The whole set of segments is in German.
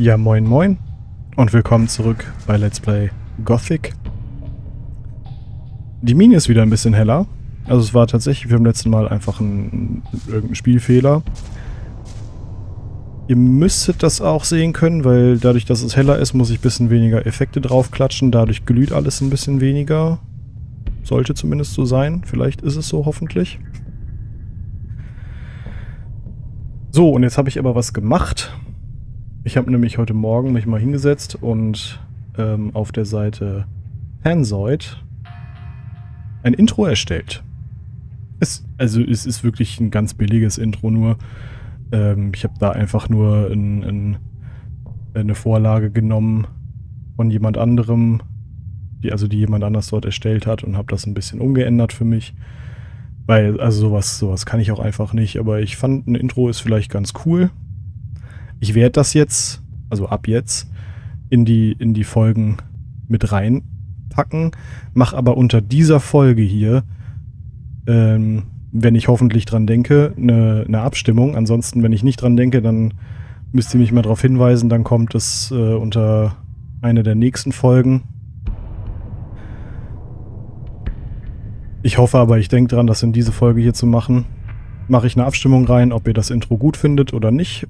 Ja, moin moin und willkommen zurück bei Let's Play Gothic. Die Mine ist wieder ein bisschen heller. Also es war tatsächlich beim letzten Mal einfach ein, irgendein Spielfehler. Ihr müsstet das auch sehen können, weil dadurch, dass es heller ist, muss ich ein bisschen weniger Effekte draufklatschen. Dadurch glüht alles ein bisschen weniger. Sollte zumindest so sein. Vielleicht ist es so, hoffentlich. So, und jetzt habe ich aber was gemacht. Ich habe nämlich heute Morgen mich mal hingesetzt und ähm, auf der Seite Panzoid ein Intro erstellt. Es, also es ist wirklich ein ganz billiges Intro nur. Ähm, ich habe da einfach nur ein, ein, eine Vorlage genommen von jemand anderem, die also die jemand anders dort erstellt hat und habe das ein bisschen umgeändert für mich. Weil, also sowas, sowas kann ich auch einfach nicht, aber ich fand ein Intro ist vielleicht ganz cool. Ich werde das jetzt, also ab jetzt, in die, in die Folgen mit reinpacken, mach aber unter dieser Folge hier, ähm, wenn ich hoffentlich dran denke, eine, eine Abstimmung. Ansonsten, wenn ich nicht dran denke, dann müsst ihr mich mal darauf hinweisen, dann kommt es äh, unter eine der nächsten Folgen. Ich hoffe aber, ich denke dran, das in diese Folge hier zu machen. Mache ich eine Abstimmung rein, ob ihr das Intro gut findet oder nicht.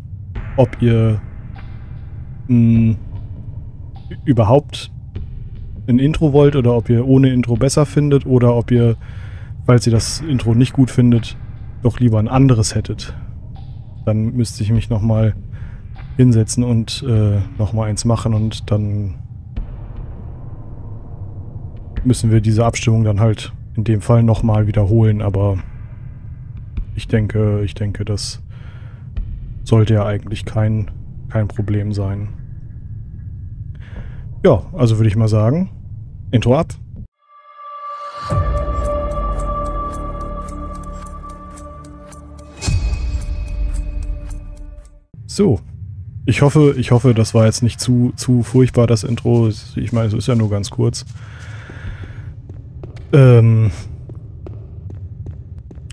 Ob ihr mh, überhaupt ein Intro wollt oder ob ihr ohne Intro besser findet oder ob ihr, falls ihr das Intro nicht gut findet, doch lieber ein anderes hättet. Dann müsste ich mich nochmal hinsetzen und äh, nochmal eins machen und dann müssen wir diese Abstimmung dann halt in dem Fall nochmal wiederholen, aber ich denke, ich denke, das sollte ja eigentlich kein, kein Problem sein. Ja, also würde ich mal sagen, Intro ab. So. Ich hoffe, ich hoffe, das war jetzt nicht zu, zu furchtbar, das Intro. Ich meine, es ist ja nur ganz kurz. Ähm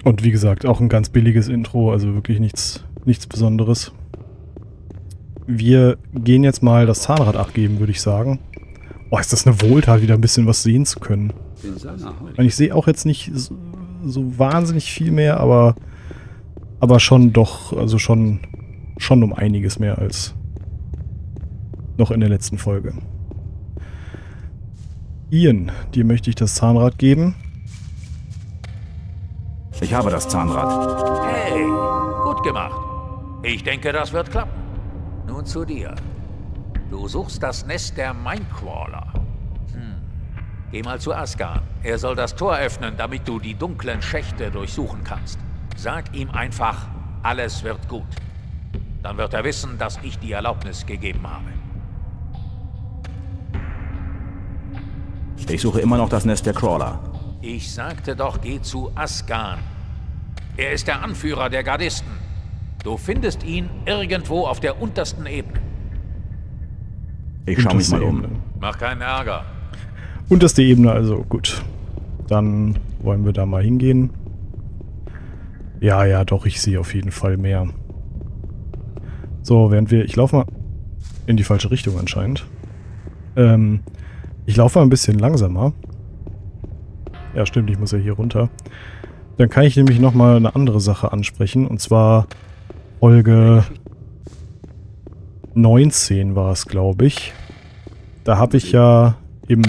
und wie gesagt, auch ein ganz billiges Intro, also wirklich nichts, nichts Besonderes. Wir gehen jetzt mal das Zahnrad abgeben, würde ich sagen. Oh, ist das eine Wohltat, wieder ein bisschen was sehen zu können. Und ich sehe auch jetzt nicht so, so, wahnsinnig viel mehr, aber, aber schon doch, also schon, schon um einiges mehr als noch in der letzten Folge. Ian, dir möchte ich das Zahnrad geben. Ich habe das Zahnrad. Hey, gut gemacht. Ich denke, das wird klappen. Nun zu dir. Du suchst das Nest der Mindcrawler. Hm. Geh mal zu Askan. Er soll das Tor öffnen, damit du die dunklen Schächte durchsuchen kannst. Sag ihm einfach, alles wird gut. Dann wird er wissen, dass ich die Erlaubnis gegeben habe. Ich suche immer noch das Nest der Crawler. Ich sagte doch, geh zu Askan. Er ist der Anführer der Gardisten. Du findest ihn irgendwo auf der untersten Ebene. Ich schaue mich mal um. Ebene. Mach keinen Ärger. Unterste Ebene, also gut. Dann wollen wir da mal hingehen. Ja, ja, doch, ich sehe auf jeden Fall mehr. So, während wir... Ich laufe mal in die falsche Richtung anscheinend. Ähm, ich laufe mal ein bisschen langsamer. Ja, stimmt, ich muss ja hier runter. Dann kann ich nämlich nochmal eine andere Sache ansprechen. Und zwar Folge 19 war es, glaube ich. Da habe ich ja im,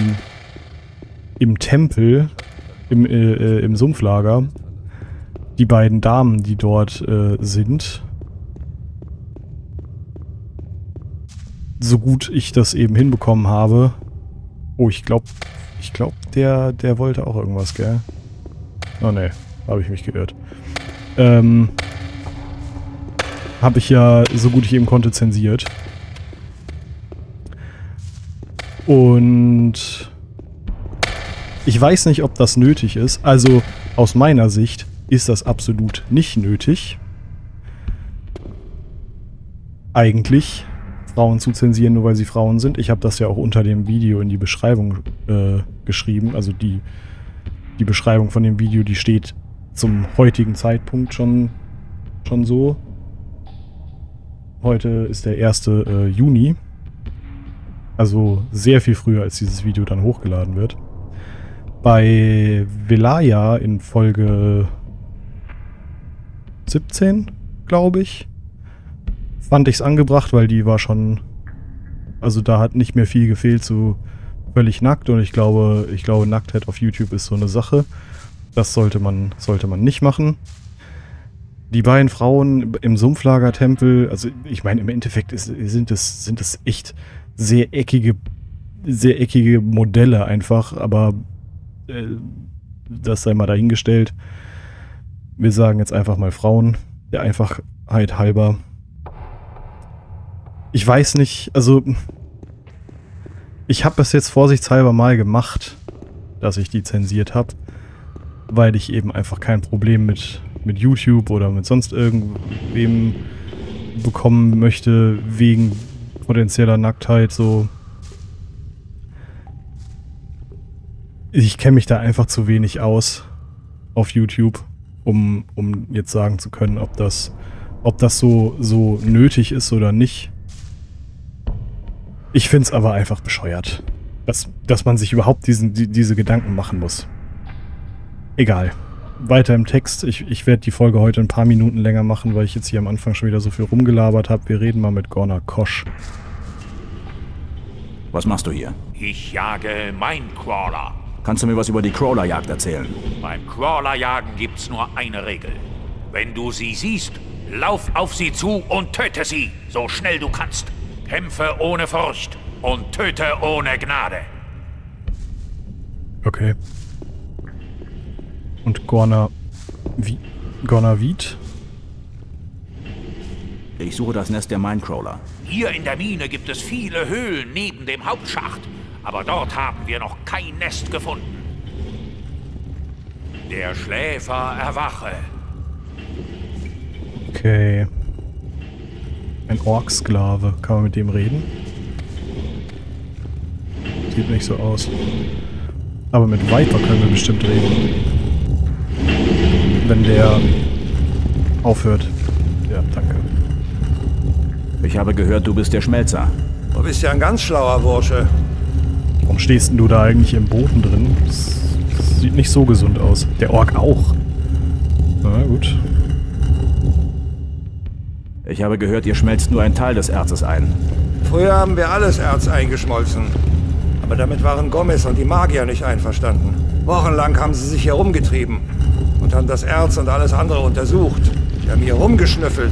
im Tempel, im, äh, äh, im Sumpflager, die beiden Damen, die dort äh, sind, so gut ich das eben hinbekommen habe, Oh, ich glaube, ich glaube, der, der wollte auch irgendwas, gell? Oh ne, habe ich mich geirrt. Ähm, habe ich ja so gut ich eben konnte zensiert. Und ich weiß nicht, ob das nötig ist. Also aus meiner Sicht ist das absolut nicht nötig. Eigentlich. Frauen zu zensieren, nur weil sie Frauen sind. Ich habe das ja auch unter dem Video in die Beschreibung äh, geschrieben. Also die, die Beschreibung von dem Video, die steht zum heutigen Zeitpunkt schon, schon so. Heute ist der 1. Äh, Juni. Also sehr viel früher, als dieses Video dann hochgeladen wird. Bei Velaya in Folge 17, glaube ich, fand ich es angebracht, weil die war schon... Also da hat nicht mehr viel gefehlt zu völlig nackt und ich glaube, ich glaube, Nacktheit auf YouTube ist so eine Sache. Das sollte man, sollte man nicht machen. Die beiden Frauen im Sumpflagertempel, also ich meine, im Endeffekt ist, sind es sind echt sehr eckige, sehr eckige Modelle einfach, aber äh, das sei mal dahingestellt. Wir sagen jetzt einfach mal Frauen, der Einfachheit halber. Ich weiß nicht, also ich habe das jetzt vorsichtshalber mal gemacht, dass ich die zensiert habe, weil ich eben einfach kein Problem mit, mit YouTube oder mit sonst irgendwem bekommen möchte, wegen potenzieller Nacktheit, so. Ich kenne mich da einfach zu wenig aus auf YouTube, um, um jetzt sagen zu können, ob das, ob das so, so nötig ist oder nicht. Ich finde es aber einfach bescheuert, dass, dass man sich überhaupt diesen, die, diese Gedanken machen muss. Egal. Weiter im Text. Ich, ich werde die Folge heute ein paar Minuten länger machen, weil ich jetzt hier am Anfang schon wieder so viel rumgelabert habe. Wir reden mal mit Gorna Kosch. Was machst du hier? Ich jage Minecrawler. Kannst du mir was über die Crawlerjagd erzählen? Beim Crawlerjagen gibt's nur eine Regel. Wenn du sie siehst, lauf auf sie zu und töte sie, so schnell du kannst. Kämpfe ohne Furcht und töte ohne Gnade. Okay. Und Gorna... Wie... Gorna Wied? Ich suche das Nest der Minecrawler. Hier in der Mine gibt es viele Höhlen neben dem Hauptschacht, aber dort haben wir noch kein Nest gefunden. Der Schläfer erwache. Okay. Ein Orksklave. Kann man mit dem reden? Sieht nicht so aus. Aber mit Viper können wir bestimmt reden. Der aufhört. Ja, danke. Ich habe gehört, du bist der Schmelzer. Du bist ja ein ganz schlauer Bursche. Warum stehst denn du da eigentlich im Boden drin? Das, das sieht nicht so gesund aus. Der Ork auch. Na gut. Ich habe gehört, ihr schmelzt nur einen Teil des Erzes ein. Früher haben wir alles Erz eingeschmolzen. Aber damit waren Gomez und die Magier nicht einverstanden. Wochenlang haben sie sich herumgetrieben und haben das Erz und alles andere untersucht. Die haben hier rumgeschnüffelt,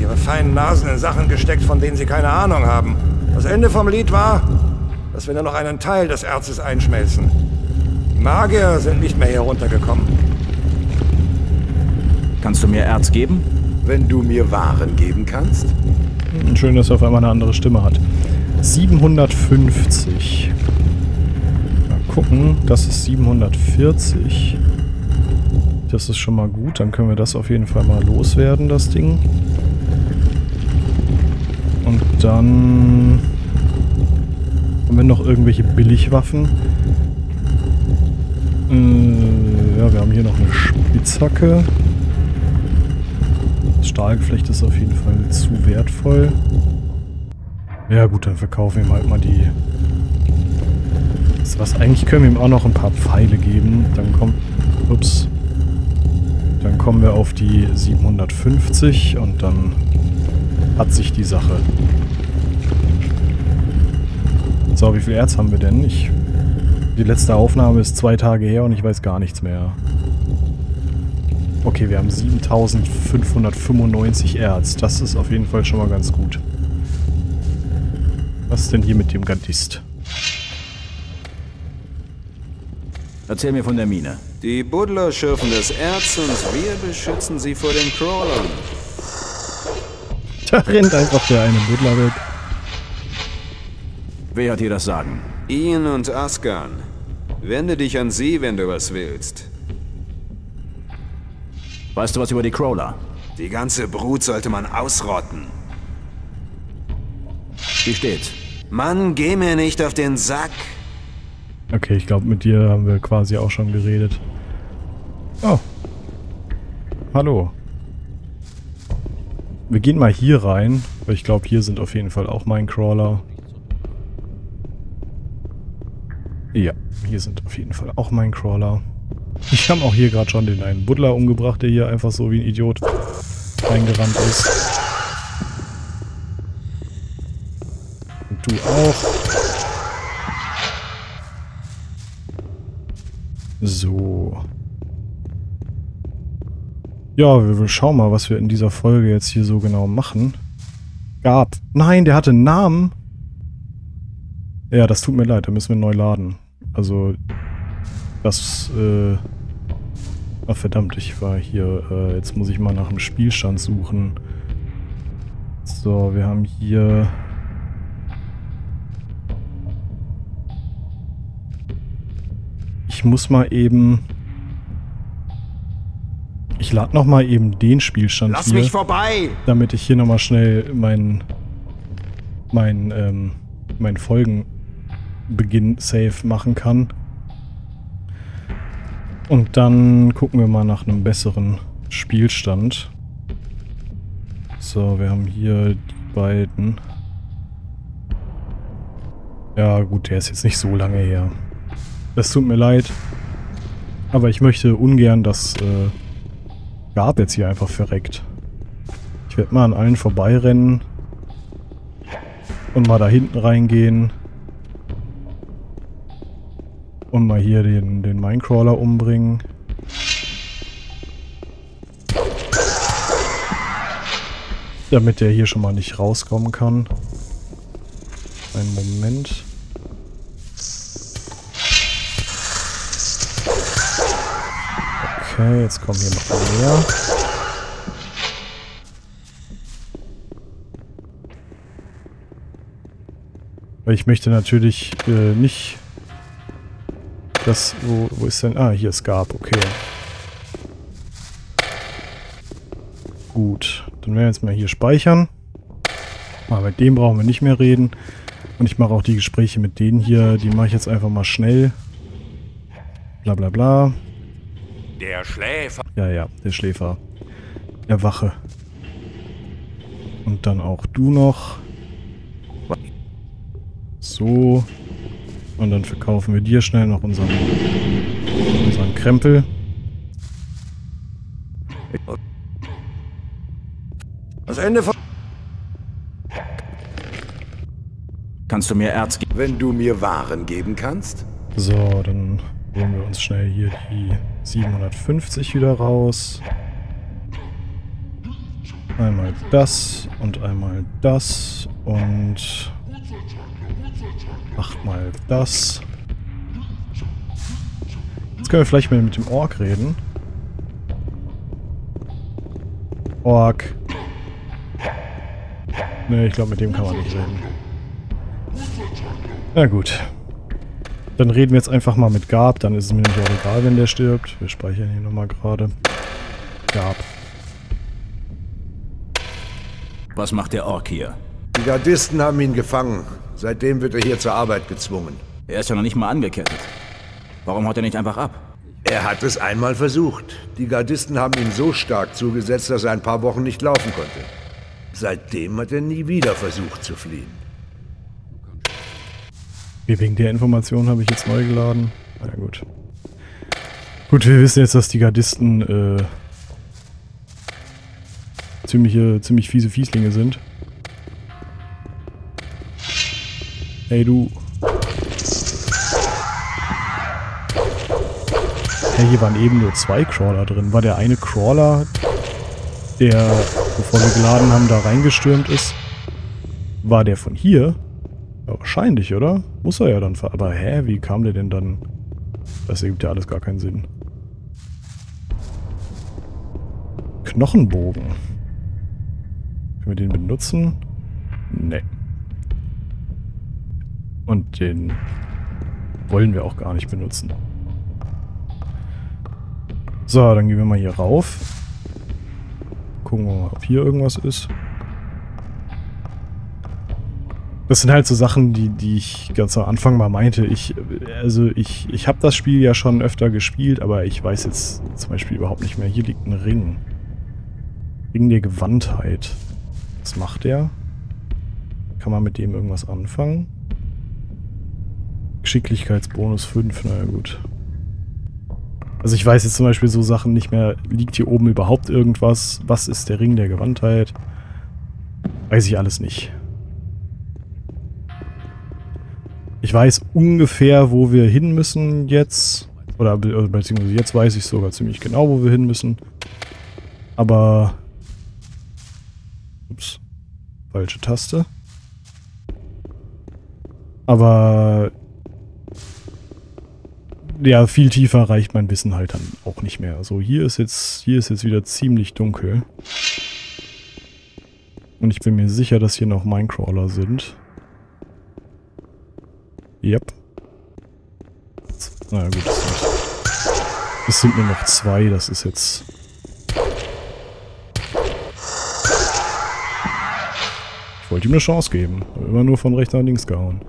ihre feinen Nasen in Sachen gesteckt, von denen sie keine Ahnung haben. Das Ende vom Lied war, dass wir nur noch einen Teil des Erzes einschmelzen. Die Magier sind nicht mehr hier runtergekommen. Kannst du mir Erz geben? Wenn du mir Waren geben kannst? Schön, dass er auf einmal eine andere Stimme hat. 750. Mal gucken, das ist 740. Das ist schon mal gut, dann können wir das auf jeden Fall mal loswerden, das Ding. Und dann haben wir noch irgendwelche Billigwaffen. Äh, ja, wir haben hier noch eine Spitzhacke. Das Stahlgeflecht ist auf jeden Fall zu wertvoll. Ja gut, dann verkaufen wir ihm halt mal die... Was eigentlich können wir ihm auch noch ein paar Pfeile geben. Dann kommt... Ups. Dann kommen wir auf die 750 und dann hat sich die Sache. So, wie viel Erz haben wir denn? Ich, die letzte Aufnahme ist zwei Tage her und ich weiß gar nichts mehr. Okay, wir haben 7595 Erz. Das ist auf jeden Fall schon mal ganz gut. Was ist denn hier mit dem Gardist? Erzähl mir von der Mine. Die Buddler schürfen das Erz und wir beschützen sie vor den Crawlern. Da rennt einfach der eine Buddler weg. Wer hat hier das Sagen? Ian und Askan. Wende dich an sie, wenn du was willst. Weißt du was über die Crawler? Die ganze Brut sollte man ausrotten. Wie steht's? Mann, geh mir nicht auf den Sack. Okay, ich glaube, mit dir haben wir quasi auch schon geredet. Oh. Hallo. Wir gehen mal hier rein, weil ich glaube, hier sind auf jeden Fall auch Minecrawler. Ja, hier sind auf jeden Fall auch Minecrawler. Ich habe auch hier gerade schon den einen Buddler umgebracht, der hier einfach so wie ein Idiot reingerannt ist. Und du auch. So. Ja, wir, schauen mal, was wir in dieser Folge jetzt hier so genau machen. Gab. Nein, der hatte einen Namen. Ja, das tut mir leid, da müssen wir neu laden. Also, das, äh... Ach verdammt, ich war hier, äh, jetzt muss ich mal nach einem Spielstand suchen. So, wir haben hier... Ich muss mal eben... Ich lade noch mal eben den Spielstand Lass hier, mich vorbei! damit ich hier noch mal schnell meinen mein, ähm, mein Folgenbeginn safe machen kann. Und dann gucken wir mal nach einem besseren Spielstand. So, wir haben hier die beiden. Ja gut, der ist jetzt nicht so lange her. Das tut mir leid. Aber ich möchte ungern, dass äh, Gab jetzt hier einfach verreckt. Ich werde mal an allen vorbeirennen. Und mal da hinten reingehen. Und mal hier den, den Minecrawler umbringen. Damit der hier schon mal nicht rauskommen kann. Einen Moment. Okay, jetzt kommen hier noch mehr. Ich möchte natürlich äh, nicht das, wo, wo ist denn? Ah, hier ist Gab, okay. Gut, dann werden wir jetzt mal hier speichern. Aber mit dem brauchen wir nicht mehr reden. Und ich mache auch die Gespräche mit denen hier, die mache ich jetzt einfach mal schnell. Bla bla bla. Der Schläfer. Ja, ja, der Schläfer. Erwache. Und dann auch du noch. So. Und dann verkaufen wir dir schnell noch unseren, unseren Krempel. Das Ende von... Kannst du mir Erz geben? Wenn du mir Waren geben kannst? So, dann holen wir uns schnell hier die 750 wieder raus. Einmal das und einmal das und achtmal das. Jetzt können wir vielleicht mal mit dem Ork reden. Ork. Ne, ich glaube, mit dem kann man nicht reden. Na gut. Dann reden wir jetzt einfach mal mit Gab, dann ist es mir nämlich auch egal, wenn der stirbt. Wir speichern hier nochmal gerade. Gab. Was macht der Ork hier? Die Gardisten haben ihn gefangen. Seitdem wird er hier zur Arbeit gezwungen. Er ist ja noch nicht mal angekettet. Warum haut er nicht einfach ab? Er hat es einmal versucht. Die Gardisten haben ihm so stark zugesetzt, dass er ein paar Wochen nicht laufen konnte. Seitdem hat er nie wieder versucht zu fliehen. Okay, wegen der Information habe ich jetzt neu geladen. Na gut. Gut, wir wissen jetzt, dass die Gardisten äh, ziemliche, ziemlich fiese Fieslinge sind. Hey du. Hey, hier waren eben nur zwei Crawler drin. War der eine Crawler, der, bevor wir geladen haben, da reingestürmt ist, war der von hier? Ja, wahrscheinlich, oder? Muss er ja dann ver... Aber hä, wie kam der denn dann... Das ergibt ja alles gar keinen Sinn. Knochenbogen. Können wir den benutzen? Nee. Und den wollen wir auch gar nicht benutzen. So, dann gehen wir mal hier rauf. Gucken wir mal, ob hier irgendwas ist. Das sind halt so Sachen, die, die ich ganz am Anfang mal meinte. Ich, also ich, ich habe das Spiel ja schon öfter gespielt, aber ich weiß jetzt zum Beispiel überhaupt nicht mehr. Hier liegt ein Ring. Ring der Gewandtheit. Was macht der? Kann man mit dem irgendwas anfangen? Geschicklichkeitsbonus 5, naja gut. Also ich weiß jetzt zum Beispiel so Sachen nicht mehr, liegt hier oben überhaupt irgendwas? Was ist der Ring der Gewandtheit? Weiß ich alles nicht. Ich weiß ungefähr, wo wir hin müssen jetzt. Oder be- beziehungsweise jetzt weiß ich sogar ziemlich genau, wo wir hin müssen. Aber... Ups. Falsche Taste. Aber... Ja, viel tiefer reicht mein Wissen halt dann auch nicht mehr. Also hier ist jetzt, hier ist jetzt wieder ziemlich dunkel. Und ich bin mir sicher, dass hier noch Minecrawler sind. Yep. Na ja, gut, es sind, nur noch zwei, das ist jetzt... Ich wollte ihm eine Chance geben. Immer nur von rechts nach links gehauen.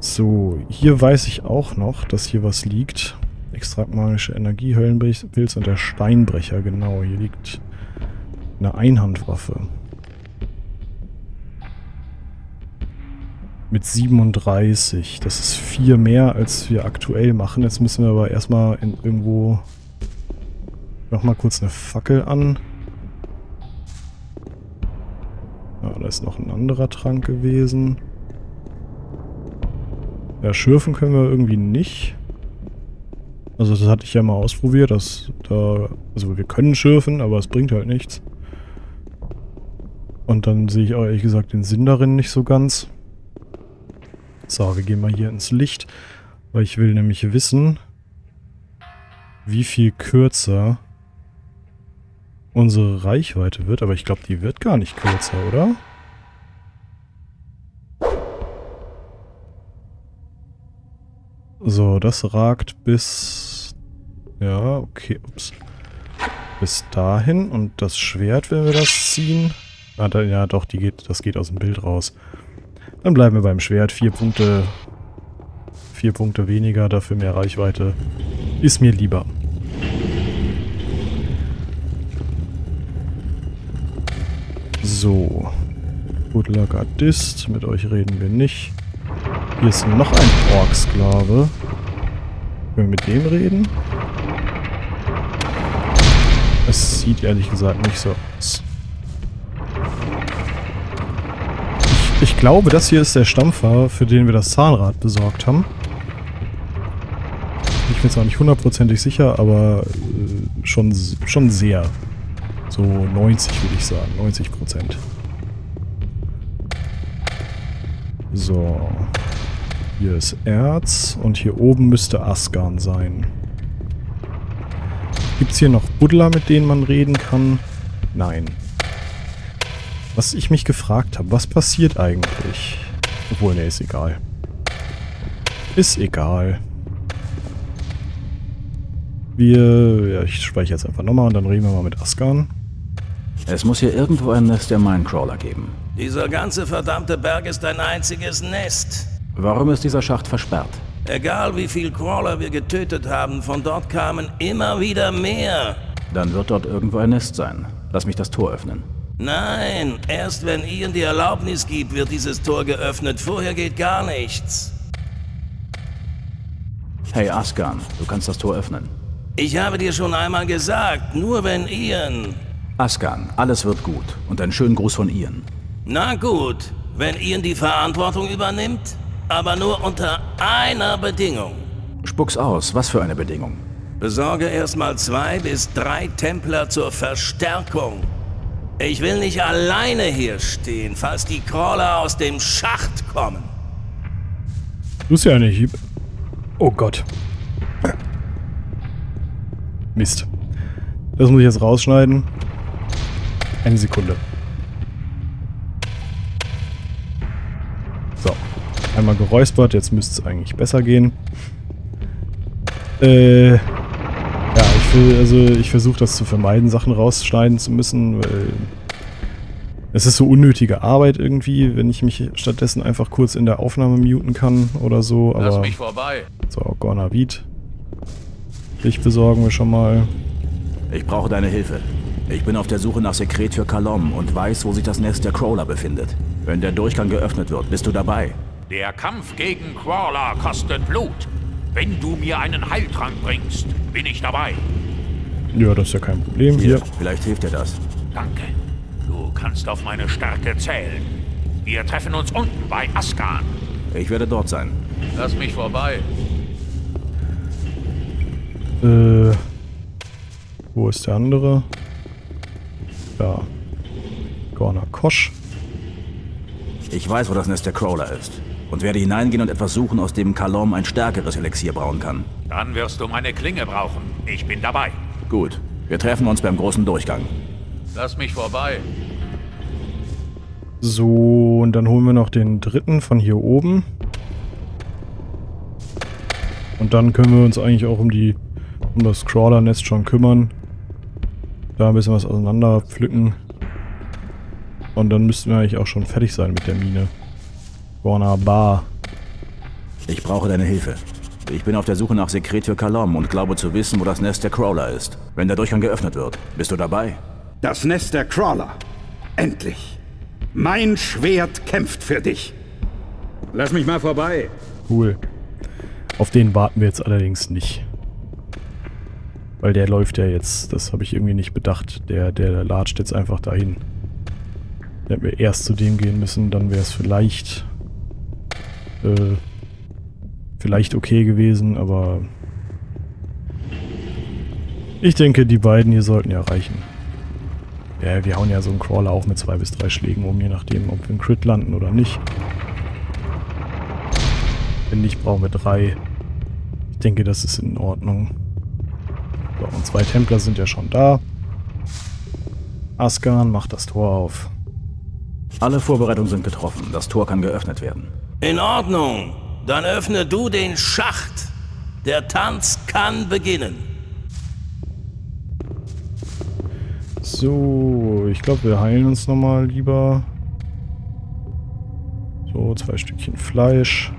So, hier weiß ich auch noch, dass hier was liegt. Extrakt magische Energie, Höllenpilz und der Steinbrecher, genau. Hier liegt eine Einhandwaffe. Mit 37. Das ist viel mehr, als wir aktuell machen. Jetzt müssen wir aber erstmal in irgendwo... Mach mal kurz eine Fackel an. Ja, da ist noch ein anderer Trank gewesen. Ja, schürfen können wir irgendwie nicht. Also das hatte ich ja mal ausprobiert, dass da... Also wir können schürfen, aber es bringt halt nichts. Und dann sehe ich auch ehrlich gesagt den Sinn darin nicht so ganz. So, wir gehen mal hier ins Licht, weil ich will nämlich wissen, wie viel kürzer unsere Reichweite wird. Aber ich glaube, die wird gar nicht kürzer, oder? So, das ragt bis... Ja, okay, ups. Bis dahin. Und das Schwert, wenn wir das ziehen... Ah, da, ja doch, die geht, das geht aus dem Bild raus. Dann bleiben wir beim Schwert. Vier Punkte... Vier Punkte weniger, dafür mehr Reichweite. Ist mir lieber. So. Good luck Artist. Mit euch reden wir nicht. Hier ist noch ein Orksklave. Können wir mit dem reden? Es sieht ehrlich gesagt nicht so aus. Glaube, das hier ist der Stampfer, für den wir das Zahnrad besorgt haben. Ich bin auch nicht hundertprozentig sicher, aber äh, schon, schon sehr. So 90 würde ich sagen. 90 Prozent. So. Hier ist Erz und hier oben müsste Asgarn sein. Gibt es hier noch Buddler, mit denen man reden kann? Nein. Was ich mich gefragt habe, was passiert eigentlich? Obwohl, ne, ist egal. Ist egal. Wir, ja, ich speichere jetzt einfach nochmal und dann reden wir mal mit Asgarn. Es muss hier irgendwo ein Nest der Minecrawler geben. Dieser ganze verdammte Berg ist ein einziges Nest. Warum ist dieser Schacht versperrt? Egal wie viel Crawler wir getötet haben, von dort kamen immer wieder mehr. Dann wird dort irgendwo ein Nest sein. Lass mich das Tor öffnen. Nein, erst wenn Ian die Erlaubnis gibt, wird dieses Tor geöffnet. Vorher geht gar nichts. Hey Askan, du kannst das Tor öffnen. Ich habe dir schon einmal gesagt, nur wenn Ian... Askan, alles wird gut. Und einen schönen Gruß von Ian. Na gut, wenn Ian die Verantwortung übernimmt, aber nur unter einer Bedingung. Spuck's aus, was für eine Bedingung. Besorge erstmal zwei bis drei Templer zur Verstärkung. Ich will nicht alleine hier stehen, falls die Crawler aus dem Schacht kommen. Tust ja nicht. Oh Gott. Mist. Das muss ich jetzt rausschneiden. Eine Sekunde. So. Einmal geräuspert, jetzt müsste es eigentlich besser gehen. Äh. Ich will, also ich versuche das zu vermeiden, Sachen rausschneiden zu müssen, weil es ist so unnötige Arbeit irgendwie, wenn ich mich stattdessen einfach kurz in der Aufnahme muten kann oder so. Lass Aber mich vorbei. so, Gornavit. Dich besorgen wir schon mal. Ich brauche deine Hilfe. Ich bin auf der Suche nach Sekret für Kalom und weiß, wo sich das Nest der Crawler befindet. Wenn der Durchgang geöffnet wird, bist du dabei. Der Kampf gegen Crawler kostet Blut. Wenn du mir einen Heiltrank bringst, bin ich dabei. Ja, das ist ja kein Problem. Hier, Hier. vielleicht hilft dir das. Danke. Du kannst auf meine Stärke zählen. Wir treffen uns unten bei Askan. Ich werde dort sein. Lass mich vorbei. Äh, wo ist der andere? Da. Gorna Kosch. Ich weiß, wo das Nest der Crawler ist. Und werde hineingehen und etwas suchen, aus dem Kalom ein stärkeres Elixier brauen kann. Dann wirst du meine Klinge brauchen. Ich bin dabei. Gut. Wir treffen uns beim großen Durchgang. Lass mich vorbei. So, und dann holen wir noch den dritten von hier oben. Und dann können wir uns eigentlich auch um die um das Crawler-Nest schon kümmern. Da ein bisschen was auseinander pflücken. Und dann müssten wir eigentlich auch schon fertig sein mit der Mine. Gorna Bar. Ich brauche deine Hilfe. Ich bin auf der Suche nach Sekret für Kalom und glaube zu wissen, wo das Nest der Crawler ist. Wenn der Durchgang geöffnet wird, bist du dabei? Das Nest der Crawler. Endlich. Mein Schwert kämpft für dich. Lass mich mal vorbei. Cool. Auf den warten wir jetzt allerdings nicht. Weil der läuft ja jetzt, das habe ich irgendwie nicht bedacht. Der, der latscht jetzt einfach dahin. Da hätten wir erst zu dem gehen müssen, dann wäre es vielleicht äh, vielleicht okay gewesen, aber ich denke, die beiden hier sollten ja reichen. Ja, wir hauen ja so einen Crawler auch mit zwei bis drei Schlägen um, je nachdem, ob wir einen Crit landen oder nicht. Wenn nicht, brauchen wir drei. Ich denke, das ist in Ordnung. So, und zwei Templer sind ja schon da. Askan macht das Tor auf. Alle Vorbereitungen sind getroffen. Das Tor kann geöffnet werden. In Ordnung. Dann öffne du den Schacht. Der Tanz kann beginnen. So, ich glaube, wir heilen uns nochmal lieber. So, zwei Stückchen Fleisch.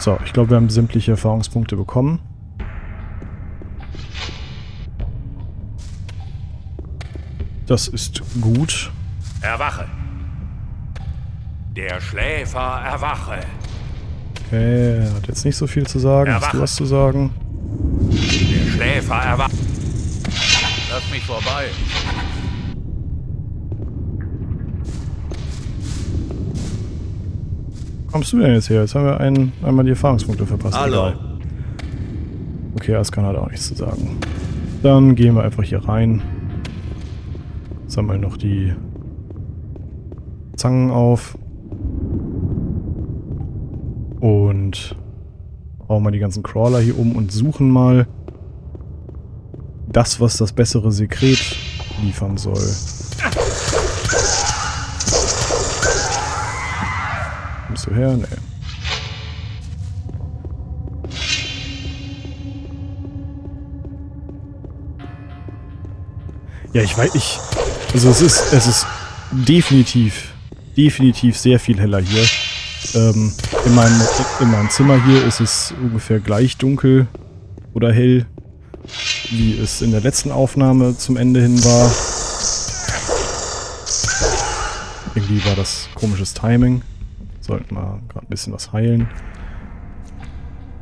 So, ich glaube, wir haben sämtliche Erfahrungspunkte bekommen. Das ist gut. Erwache. Der Schläfer erwache. Okay, er hat jetzt nicht so viel zu sagen. Hast du Erwache. was zu sagen? Der Schläfer erwache. Lass mich vorbei. Kommst du denn jetzt her? Jetzt haben wir ein, einmal die Erfahrungspunkte verpasst. Hallo. Okay, Askan hat auch nichts zu sagen. Dann gehen wir einfach hier rein. Sammeln noch die Zangen auf. Und bauen mal die ganzen Crawler hier um und suchen mal das, was das bessere Sekret liefern soll. Kommst du her? Nee. Ja, ich weiß, ich. Also es ist, es ist definitiv, definitiv sehr viel heller hier. Ähm, in, meinem, in meinem Zimmer hier ist es ungefähr gleich dunkel oder hell, wie es in der letzten Aufnahme zum Ende hin war. Irgendwie war das komisches Timing. Sollten wir gerade ein bisschen was heilen.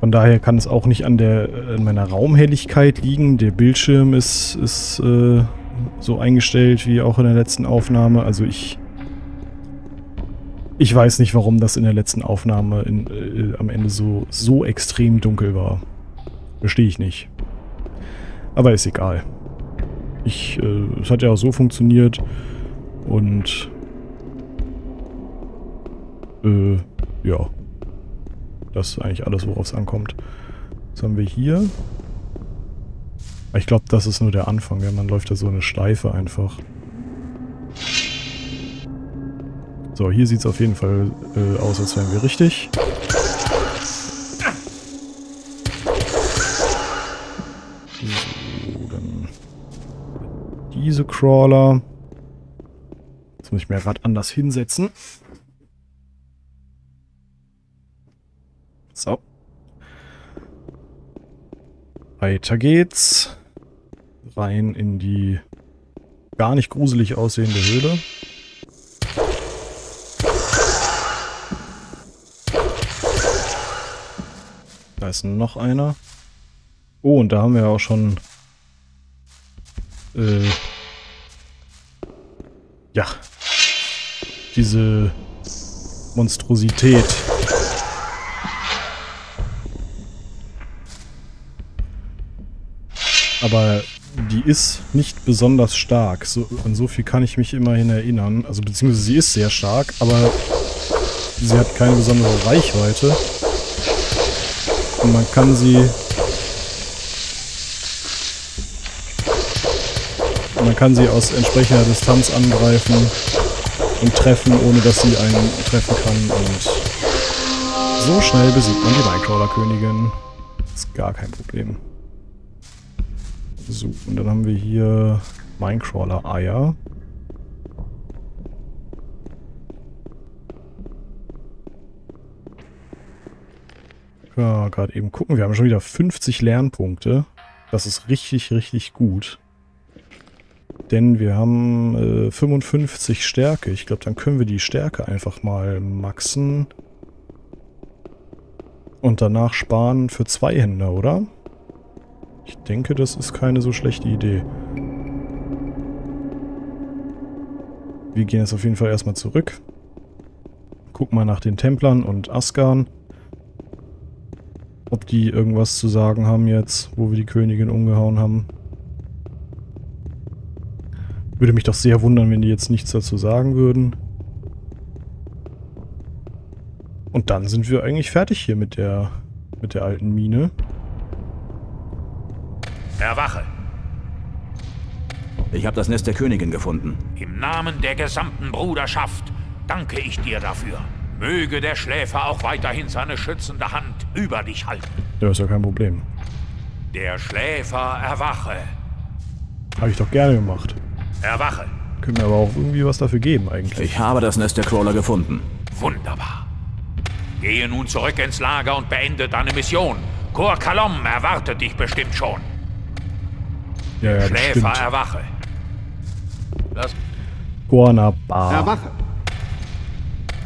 Von daher kann es auch nicht an der an meiner Raumhelligkeit liegen. Der Bildschirm ist, ist äh, so eingestellt wie auch in der letzten Aufnahme. Also ich ich weiß nicht, warum das in der letzten Aufnahme in, äh, am Ende so so extrem dunkel war. Verstehe ich nicht. Aber ist egal. Ich, äh, es hat ja auch so funktioniert und äh, ja. Das ist eigentlich alles, worauf es ankommt. Was haben wir hier? Ich glaube, das ist nur der Anfang, ja? man läuft da so eine Schleife einfach. So, hier sieht es auf jeden Fall äh, aus, als wären wir richtig. So, dann diese Crawler. Jetzt muss ich mir Rad anders hinsetzen. Weiter geht's. Rein in die gar nicht gruselig aussehende Höhle. Da ist noch einer. Oh, und da haben wir auch schon... Äh, ja. Diese Monstrosität. Aber die ist nicht besonders stark. So, an so viel kann ich mich immerhin erinnern. Also beziehungsweise sie ist sehr stark, aber sie hat keine besondere Reichweite. Und man kann sie... Man kann sie aus entsprechender Distanz angreifen und treffen, ohne dass sie einen treffen kann. Und so schnell besiegt man die Nightcrawler-Königin. Ist gar kein Problem. So, und dann haben wir hier Minecrawler-Eier. Ja, gerade eben gucken. Wir haben schon wieder 50 Lernpunkte. Das ist richtig, richtig gut. Denn wir haben äh, 55 Stärke. Ich glaube, dann können wir die Stärke einfach mal maxen. Und danach sparen für zwei Hände, oder? Ich denke, das ist keine so schlechte Idee. Wir gehen jetzt auf jeden Fall erstmal zurück. Gucken mal nach den Templern und Askan. Ob die irgendwas zu sagen haben jetzt, wo wir die Königin umgehauen haben. Würde mich doch sehr wundern, wenn die jetzt nichts dazu sagen würden. Und dann sind wir eigentlich fertig hier mit der, mit der alten Mine. Erwache! Ich habe das Nest der Königin gefunden. Im Namen der gesamten Bruderschaft danke ich dir dafür. Möge der Schläfer auch weiterhin seine schützende Hand über dich halten. Ja, ist ja kein Problem. Der Schläfer erwache. Habe ich doch gerne gemacht. Erwache. Können wir aber auch irgendwie was dafür geben eigentlich. Ich habe das Nest der Crawler gefunden. Wunderbar. Gehe nun zurück ins Lager und beende deine Mission. Kor Kalom erwartet dich bestimmt schon. Ja, ja, Schläfer, bestimmt. erwache. Lass Guana Bar. Erwache.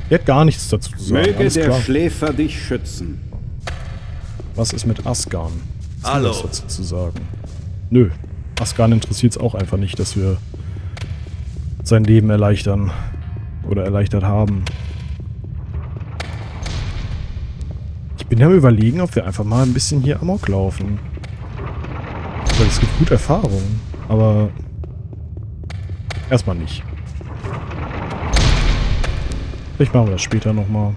Die hat gar nichts dazu zu sagen. Möge Alles der klar. Schläfer dich schützen. Was ist mit Asgarn? Was hat Hallo. das dazu zu sagen? Nö. Asgarn interessiert es auch einfach nicht, dass wir sein Leben erleichtern. Oder erleichtert haben. Ich bin ja am überlegen, ob wir einfach mal ein bisschen hier Amok laufen. Weil es gibt gut Erfahrung. Aber erstmal nicht. Vielleicht machen wir das später nochmal.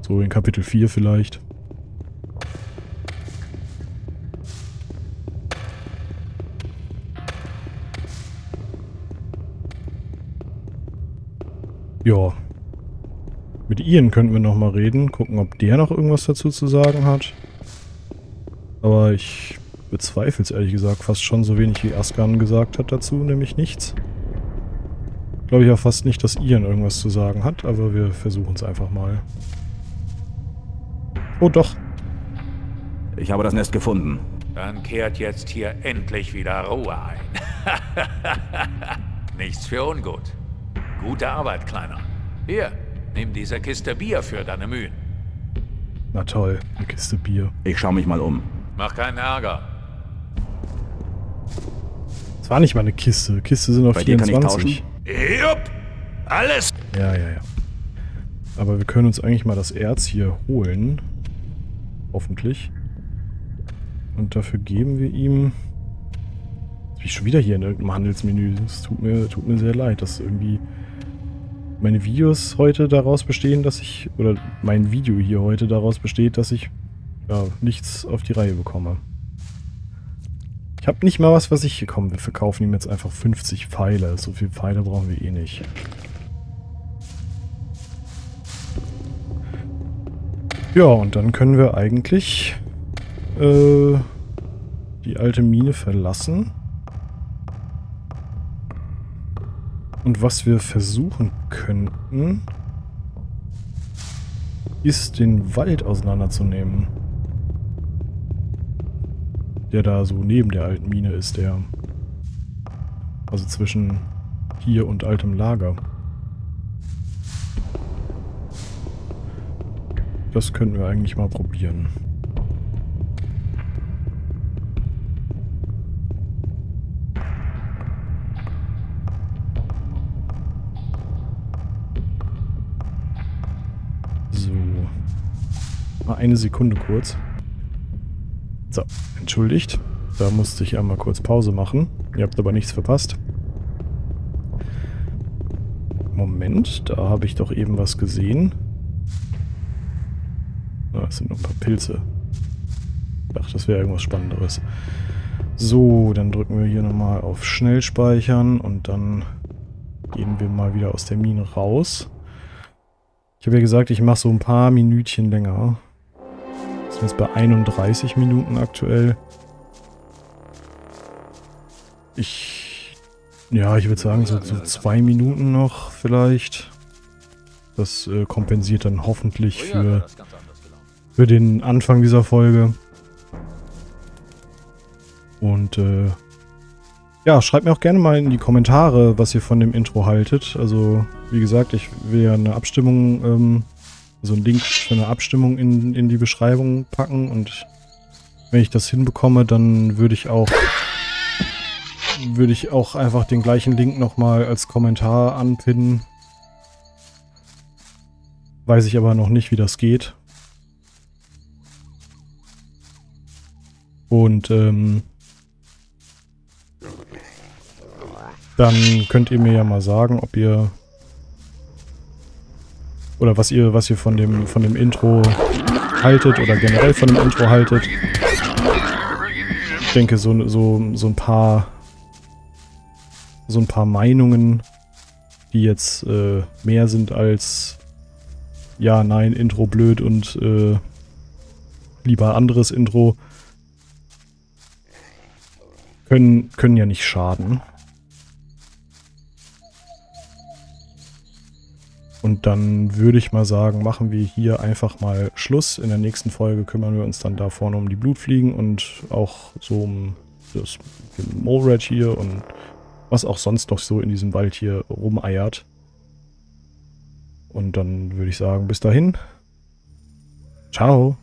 So in Kapitel 4 vielleicht. Ja. Mit Ian könnten wir nochmal reden. Gucken, ob der noch irgendwas dazu zu sagen hat. Aber ich bezweifle es ehrlich gesagt fast schon so wenig wie Askan gesagt hat dazu, nämlich nichts. Glaube ich auch fast nicht, dass Ian irgendwas zu sagen hat, aber wir versuchen es einfach mal. Oh doch. Ich habe das Nest gefunden. Dann kehrt jetzt hier endlich wieder Ruhe ein. Nichts für ungut. Gute Arbeit, Kleiner. Hier, nimm diese Kiste Bier für deine Mühen. Na toll, eine Kiste Bier. Ich schaue mich mal um. Mach keinen Ärger. Das war nicht mal eine Kiste. Kiste sind auf Bei dir kann ich 24. Jupp! Alles! Ja, ja, ja. Aber wir können uns eigentlich mal das Erz hier holen. Hoffentlich. Und dafür geben wir ihm... Jetzt bin ich schon wieder hier in irgendeinem Handelsmenü. Es tut mir, tut mir sehr leid, dass irgendwie meine Videos heute daraus bestehen, dass ich... Oder mein Video hier heute daraus besteht, dass ich ja, nichts auf die Reihe bekomme. Ich habe nicht mal was, was ich... Komm, wir verkaufen ihm jetzt einfach 50 Pfeile. So viele Pfeile brauchen wir eh nicht. Ja, und dann können wir eigentlich äh, die alte Mine verlassen. Und was wir versuchen könnten, ist den Wald auseinanderzunehmen. Der da so neben der alten Mine ist, der... Also zwischen hier und altem Lager. Das könnten wir eigentlich mal probieren. So. Mal eine Sekunde kurz. So, entschuldigt. Da musste ich einmal kurz Pause machen. Ihr habt aber nichts verpasst. Moment, da habe ich doch eben was gesehen. Ah, das sind nur ein paar Pilze. Dachte, das wäre irgendwas Spannenderes. So, dann drücken wir hier nochmal auf Schnellspeichern und dann gehen wir mal wieder aus der Mine raus. Ich habe ja gesagt, ich mache so ein paar Minütchen länger. Sind jetzt bei 31 Minuten aktuell. Ich... Ja, ich würde sagen, so, so, zwei Minuten noch vielleicht. Das äh, kompensiert dann hoffentlich für, für den Anfang dieser Folge. Und äh, ja, schreibt mir auch gerne mal in die Kommentare, was ihr von dem Intro haltet. Also, wie gesagt, ich will ja eine Abstimmung, ähm, so einen Link für eine Abstimmung in, in die Beschreibung packen. Und wenn ich das hinbekomme, dann würde ich auch würde ich auch einfach den gleichen Link nochmal als Kommentar anpinnen. Weiß ich aber noch nicht, wie das geht. Und ähm, dann könnt ihr mir ja mal sagen, ob ihr oder was ihr was ihr von dem von dem Intro haltet oder generell von dem Intro haltet. Ich denke so so so ein paar so ein paar Meinungen, die jetzt äh, mehr sind als ja, nein, Intro blöd und äh, lieber anderes Intro, können, können ja nicht schaden. Und dann würde ich mal sagen, machen wir hier einfach mal Schluss. In der nächsten Folge kümmern wir uns dann da vorne um die Blutfliegen und auch so um das Morat hier und was auch sonst noch so in diesem Wald hier rumeiert. Und dann würde ich sagen, bis dahin. Ciao.